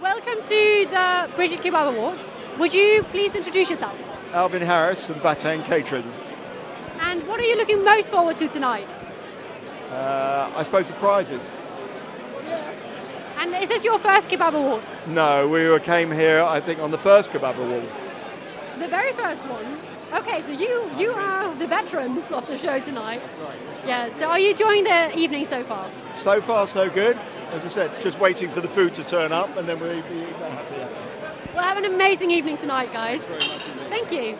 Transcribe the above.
Welcome to the British Kebab Awards. Would you please introduce yourself? Alvin Harris from Vatan Catering. And what are you looking most forward to tonight? Uh, I suppose the prizes. And is this your first Kebab Award? No, we came here, I think, on the first Kebab Award. The very first one? Okay, so you you are the veterans of the show tonight. Yeah, so are you enjoying the evening so far? So far, so good. As I said, just waiting for the food to turn up, and then we'll be happy. Well, have an amazing evening tonight, guys. Thank you.